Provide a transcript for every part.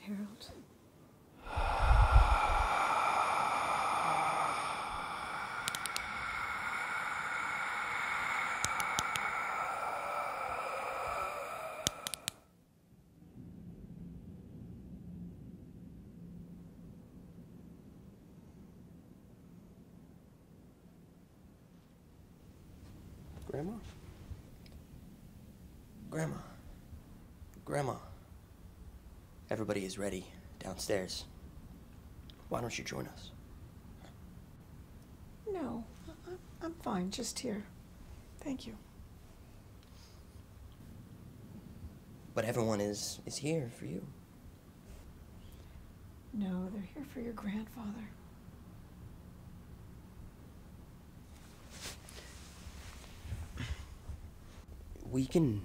Harold. Grandma? Grandma. Grandma. Everybody is ready downstairs. Why don't you join us? No, I'm fine, just here. Thank you. But everyone is is here for you. No, they're here for your grandfather. We can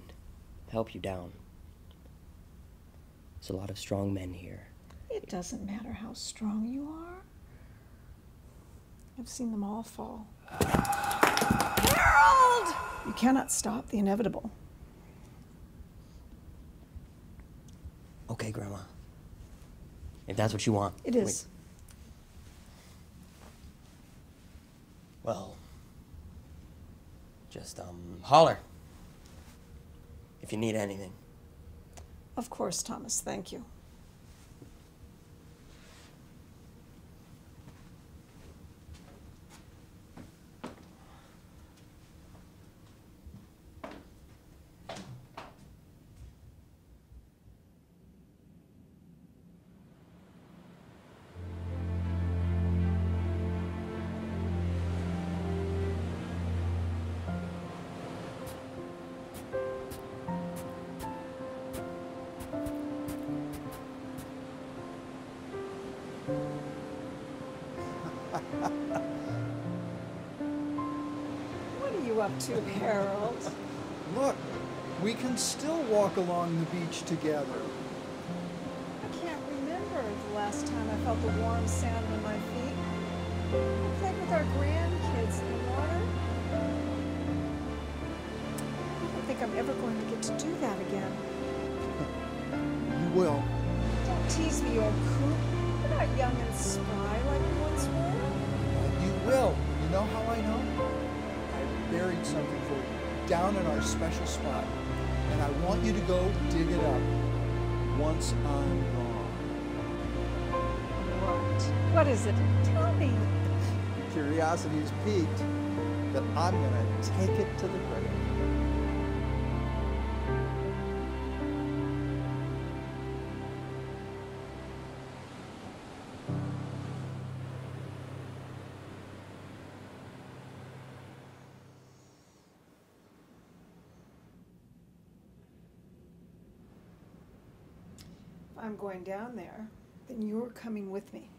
help you down. There's a lot of strong men here. It doesn't matter how strong you are. I've seen them all fall. Harold! You cannot stop the inevitable. Okay, Grandma. If that's what you want. It is. Well, just um holler if you need anything. Of course, Thomas, thank you. What are you up to, Harold? Look, we can still walk along the beach together. I can't remember the last time I felt the warm sand on my feet. I played with our grandkids in the water. I don't think I'm ever going to get to do that again. You will. Don't tease me, old coot. You're not young and spry like you once were. Buried something for you down in our special spot. And I want you to go dig it up once I'm gone. What? What is it? Tell me. Curiosity is piqued that I'm going to take it to the grave. I'm going down there, then you're coming with me.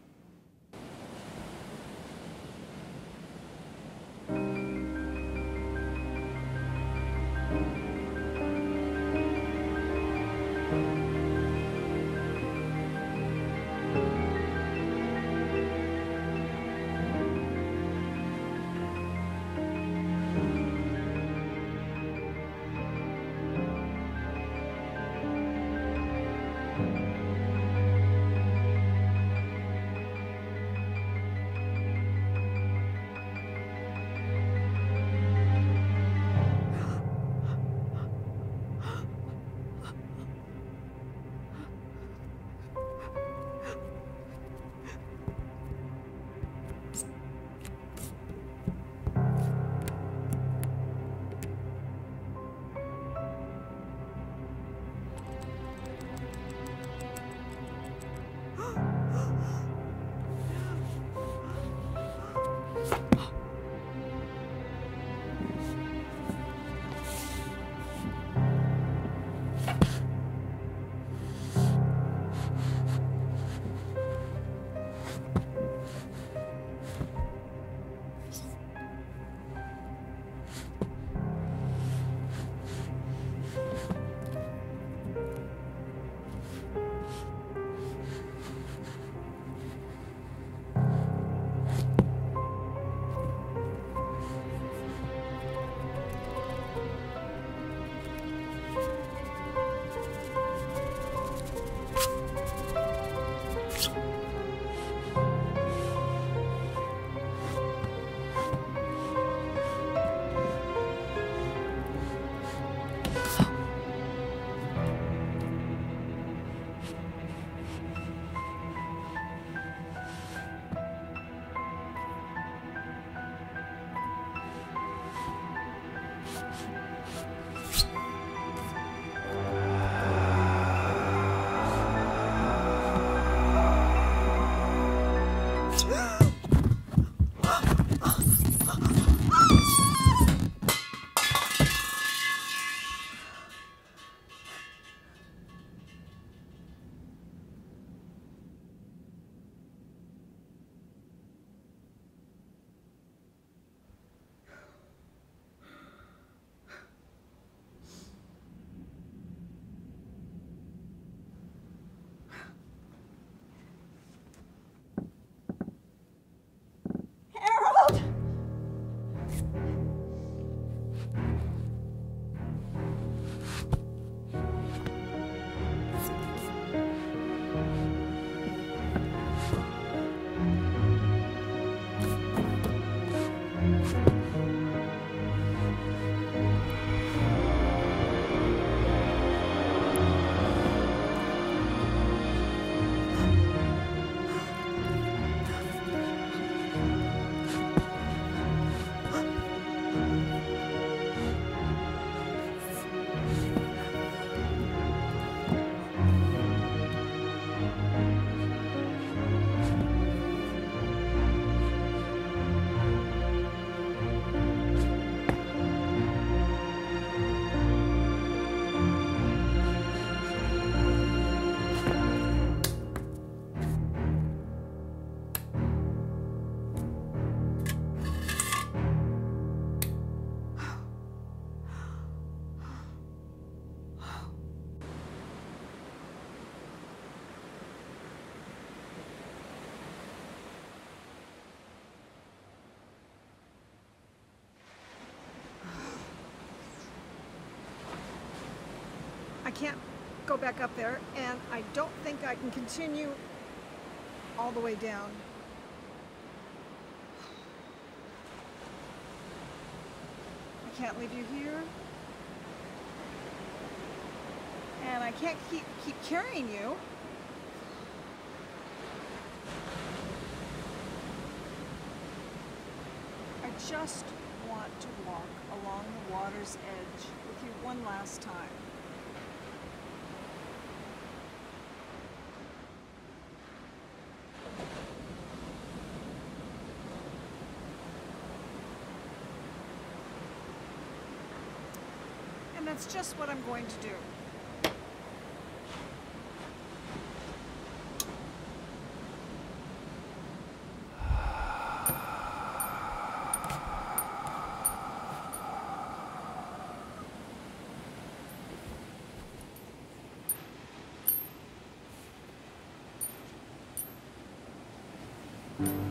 Can't go back up there, and I don't think I can continue all the way down. I can't leave you here. And I can't keep keep carrying you. I just want to walk along the water's edge with you one last time. that's just what I'm going to do. Mm-hmm.